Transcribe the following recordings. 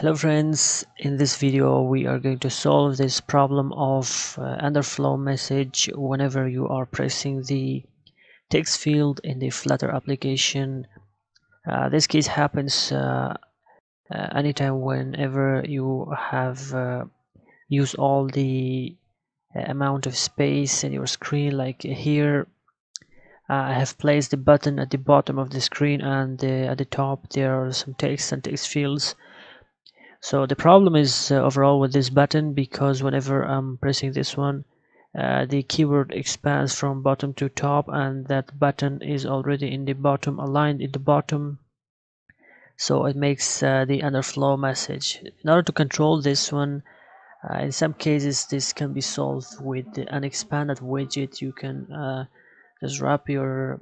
Hello friends, in this video we are going to solve this problem of uh, underflow message whenever you are pressing the text field in the Flutter application. Uh, this case happens uh, uh anytime whenever you have uh, used all the uh, amount of space in your screen like here I have placed the button at the bottom of the screen and at the top there are some text and text fields so the problem is uh, overall with this button because whenever I'm pressing this one uh, the keyboard expands from bottom to top and that button is already in the bottom aligned in the bottom. So it makes uh, the underflow message. In order to control this one uh, in some cases this can be solved with an expanded widget. You can uh, just wrap your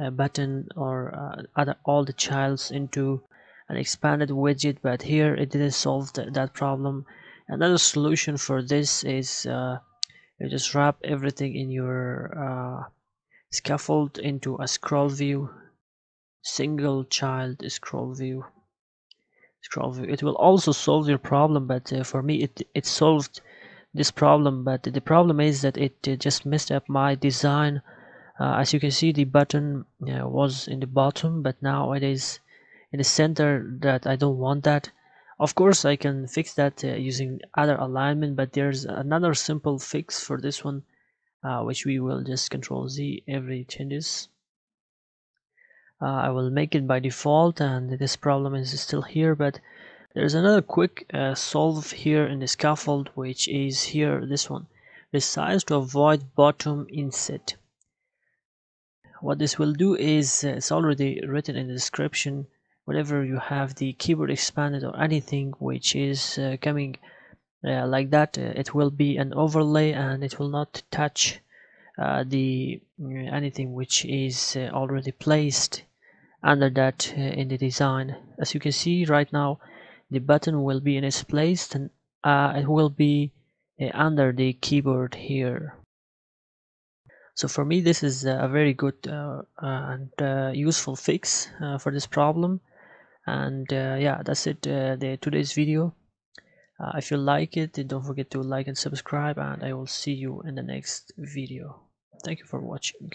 uh, button or other all the childs into an expanded widget but here it didn't solve th that problem. Another solution for this is uh, you just wrap everything in your uh, scaffold into a scroll view single child scroll view. Scroll view. It will also solve your problem but uh, for me it it solved this problem but the problem is that it uh, just messed up my design. Uh, as you can see the button uh, was in the bottom but now it is in the center that I don't want that. Of course I can fix that uh, using other alignment but there's another simple fix for this one uh, which we will just control Z every changes. Uh, I will make it by default and this problem is still here but there's another quick uh, solve here in the scaffold which is here this one. Resize to avoid bottom inset. What this will do is uh, it's already written in the description whenever you have the keyboard expanded or anything which is uh, coming uh, like that uh, it will be an overlay and it will not touch uh, the uh, anything which is uh, already placed under that in the design. As you can see right now the button will be in its place and it will be under the keyboard here. So for me this is a very good and useful fix for this problem and uh, yeah that's it uh, the today's video. Uh, if you like it don't forget to like and subscribe and i will see you in the next video. Thank you for watching